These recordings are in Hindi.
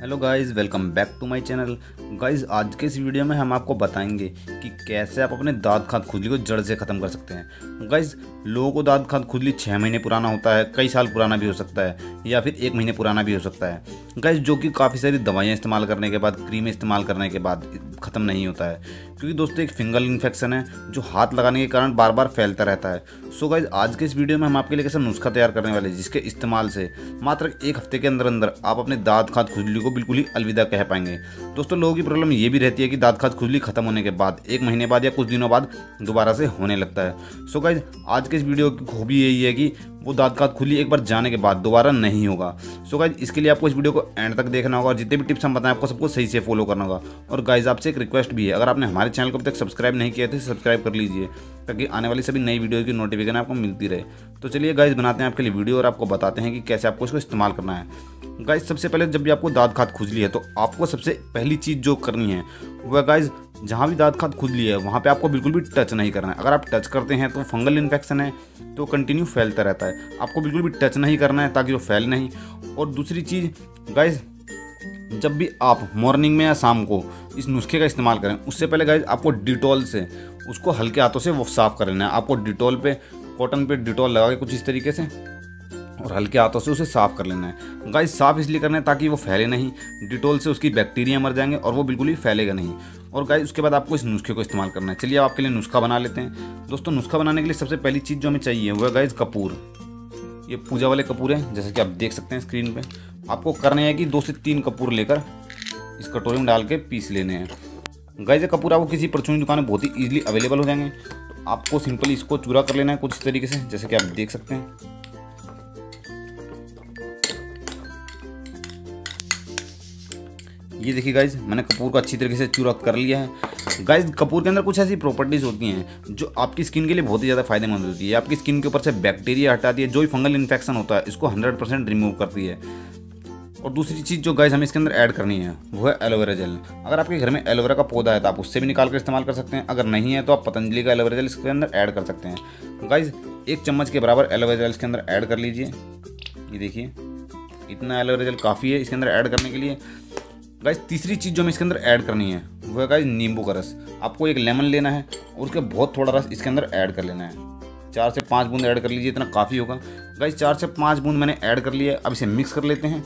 Hello guys welcome back to my channel guys आज के इस वीडियो में हम आपको बताएँगे कि कैसे आप अपने दांत खाद खुजली को जड़ से ख़त्म कर सकते हैं। गाइस लोगों को दांत खाद खुजली छः महीने पुराना होता है, कई साल पुराना भी हो सकता है, या फिर एक महीने पुराना भी हो सकता है। गाइस जो कि काफ़ी सारी दवाइयाँ इस्तेमाल करने के बाद क्रीमें इस्तेमाल करने के बाद ख़त्म नहीं होता है। क्योंकि दोस्तों, एक फिंगल इन्फेक्शन है, जो हाथ लगाने के कारण बार बार फैलता रहता है। सो गाइज़ आज के इस वीडियो में हम आपके लिए कैसे नुस्खा तैयार करने वाले जिसके इस्तेमाल से मात्र एक हफ़्ते के अंदर अंदर आप अपने दांत खाद खुजली को बिल्कुल ही अलविदा कह पाएँगे। दोस्तों, लोगों की प्रॉब्लम ये भी रहती है कि दांत खाद खुजली खत्म होने के बाद, एक महीने बाद या कुछ दिनों बाद दोबारा से होने लगता है। सो गाइज़ आज के इस वीडियो की खूबी यही है कि वो दांत खाद खुली एक बार जाने के बाद दोबारा नहीं होगा। सो गाइज़ इसके लिए आपको इस वीडियो को एंड तक देखना होगा और जितने भी टिप्स हम बताएँ, आपको सबको सही से फॉलो करना होगा। और गाइज़ आपसे एक रिक्वेस्ट भी है, अगर आपने हमारे चैनल को अभी तक सब्सक्राइब नहीं किया तो सब्सक्राइब कर लीजिए, ताकि आने वाली सभी नई वीडियो की नोटिफिकेशन आपको मिलती रहे। तो चलिए गाइज़ बनाते हैं आपके लिए वीडियो और आपको बताते हैं कि कैसे आपको इसको इस्तेमाल करना है। गाइज़ सबसे पहले जब भी आपको दांत खाद खुजली है तो आपको सबसे पहली चीज़ जो करनी है वह गाइज़ जहाँ भी दांत खाद खुजली है, वहाँ पे आपको बिल्कुल भी टच नहीं करना है। अगर आप टच करते हैं तो फंगल इन्फेक्शन है तो कंटिन्यू फैलता रहता है। आपको बिल्कुल भी टच नहीं करना है, ताकि वो फैल नहीं। और दूसरी चीज़ गाइज़ जब भी आप मॉर्निंग में या शाम को इस नुस्खे का इस्तेमाल करें, उससे पहले गाइज़ आपको डिटॉल से, उसको हल्के हाथों से वो साफ़ कर लेना है। आपको डिटॉल पे कॉटन पे डिटॉल लगा के कुछ इस तरीके से। और हल्के हाथों से उसे साफ़ कर लेना है। गाइस, साफ़ इसलिए करना है ताकि वो फैले नहीं। डिटोल से उसकी बैक्टीरिया मर जाएँगे और वो बिल्कुल ही फैलेगा नहीं। और गाइस, उसके बाद आपको इस नुस्खे को इस्तेमाल करना है। चलिए आपके लिए नुस्खा बना लेते हैं। दोस्तों, नुस्खा बनाने के लिए सबसे पहली चीज़ जो हमें चाहिए वह गाइज़ कपूर। ये पूजा वाले कपूर हैं, जैसे कि आप देख सकते हैं स्क्रीन पर आपको करने हैं कि दो से तीन कपूर लेकर इस कटोरी में डाल के पीस लेने हैं। गाइज़ कपूर आपको किसी परचूनी दुकान में बहुत ही ईजिली अवेलेबल हो जाएँगे। तो आपको सिंपली इसको चूरा कर लेना है कुछ इस तरीके से, जैसे कि आप देख सकते हैं। ये देखिए गाइज़ मैंने कपूर को अच्छी तरीके से चूरा कर लिया है। गाइज़ कपूर के अंदर कुछ ऐसी प्रॉपर्टीज़ होती हैं जो आपकी स्किन के लिए बहुत ही ज़्यादा फ़ायदेमंद होती है। आपकी स्किन के ऊपर से बैक्टीरिया हटाती है, जो भी फंगल इन्फेक्शन होता है, इसको हंड्रेड परसेंट रिमूव करती है। और दूसरी चीज़ जो गाइज़ हमें इसके अंदर ऐड करनी है, वो है एलोवेरा जेल अगर आपके घर में एलोवेरा का पौधा है तो आप उससे भी निकाल कर इस्तेमाल कर सकते हैं। अगर नहीं है तो आप पतंजलि का एलोवेरा जेल इसके अंदर ऐड कर सकते हैं। गाइज़ एक चम्मच के बराबर एलोवेरा जेल इसके अंदर ऐड कर लीजिए। ये देखिए, इतना एलोवेरा जेल काफ़ी है इसके अंदर ऐड करने के लिए। गाइज़ तीसरी चीज़ जो हमें इसके अंदर ऐड करनी है, वो है गाइज़ नींबू का रस। आपको एक लेमन लेना है और उसके बहुत थोड़ा रस इसके अंदर ऐड कर लेना है। चार से पाँच बूंद ऐड कर लीजिए, इतना काफ़ी होगा। गाइज़ चार से पाँच बूंद मैंने ऐड कर लिया अब इसे मिक्स कर लेते हैं।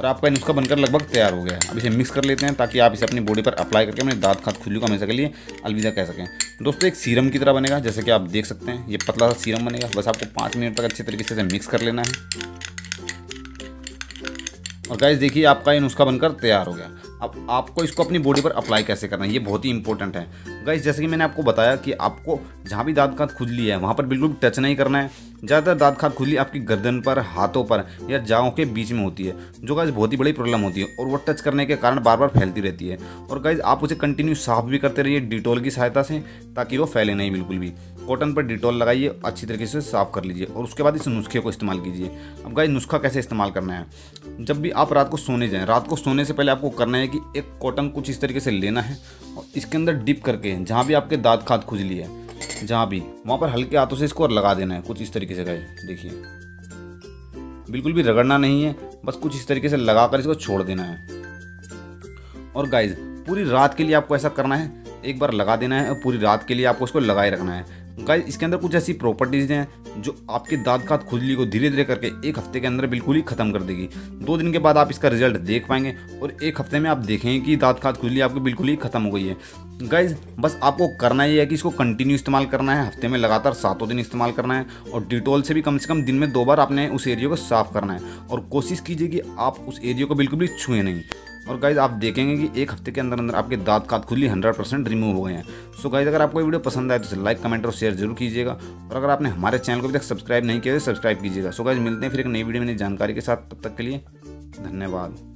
और आपका नुस्खा बनकर लगभग तैयार हो गया है। अब इसे मिक्स कर लेते हैं ताकि आप इसे अपनी बॉडी पर अप्लाई करके अपने दांत खाद खुजली को हमेशा के लिए अलविदा कह सकें। दोस्तों, एक सीरम की तरह बनेगा, जैसे कि आप देख सकते हैं, ये पतला सा सीरम बनेगा। बस आपको पाँच मिनट तक अच्छे तरीके से मिक्स कर लेना है। और गाइज़ देखिए, आपका ये नुस्खा बनकर तैयार हो गया। अब आपको इसको अपनी बॉडी पर अप्लाई कैसे करना है, ये बहुत ही इंपॉर्टेंट है। गाइज़ जैसे कि मैंने आपको बताया कि आपको जहाँ भी दांत खाद खुजली है, वहाँ पर बिल्कुल भी टच नहीं करना है। ज़्यादातर दाँत खाद खुजली आपकी गर्दन पर, हाथों पर या जाओं के बीच में होती है, जो गाइज़ बहुत ही बड़ी प्रॉब्लम होती है और वो टच करने के कारण बार बार फैलती रहती है। और गाइज़ आप उसे कंटिन्यू साफ़ भी करते रहिए डिटोल की सहायता से, ताकि वो फैले नहीं बिल्कुल भी। कॉटन पर डिटॉल लगाइए, अच्छी तरीके से साफ़ कर लीजिए और उसके बाद इस नुस्खे को इस्तेमाल कीजिए। अब गाइस, नुस्खा कैसे इस्तेमाल करना है? जब भी आप रात को सोने जाएँ, रात को सोने से पहले आपको करना है कि एक कॉटन कुछ इस तरीके से लेना है और इसके अंदर डिप करके, जहाँ भी आपके दांत खाद खुजली है, जहाँ भी, वहाँ पर हल्के हाथों से इसको लगा देना है, कुछ इस तरीके से गाइस, देखिए। बिल्कुल भी रगड़ना नहीं है, बस कुछ इस तरीके से लगा कर इसको छोड़ देना है। और गाइज़ पूरी रात के लिए आपको ऐसा करना है, एक बार लगा देना है और पूरी रात के लिए आपको उसको लगाए रखना है। गाइस, इसके अंदर कुछ ऐसी प्रॉपर्टीज़ हैं जो आपके दांत खात खुजली को धीरे धीरे करके एक हफ़्ते के अंदर बिल्कुल ही ख़त्म कर देगी। दो दिन के बाद आप इसका रिज़ल्ट देख पाएँगे और एक हफ़्ते में आप देखेंगे कि दांत खात खुजली आपकी बिल्कुल ही ख़त्म हो गई है। गाइज़ बस आपको करना ये है कि इसको कंटिन्यू इस्तेमाल करना है, हफ़्ते में लगातार सातों दिन इस्तेमाल करना है और डिटोल से भी कम से कम दिन में दो बार आपने उस एरिया को साफ़ करना है। और कोशिश कीजिए कि आप उस एरिया को बिल्कुल भी छुए नहीं। और गाइज़ आप देखेंगे कि एक हफ़्ते के अंदर अंदर आपके दांत कात खुली हंड्रेड परसेंट रिमूव हो गए हैं। सो गाइज़ अगर आपको वीडियो पसंद आए तो लाइक कमेंट और शेयर ज़रूर कीजिएगा। और अगर आपने हमारे चैनल को अभी तक सब्सक्राइब नहीं किया तो सब्सक्राइब कीजिएगा। सो गाइज़ मिलते हैं फिर एक नई वीडियो में जानकारी के साथ। तब तक के लिए धन्यवाद।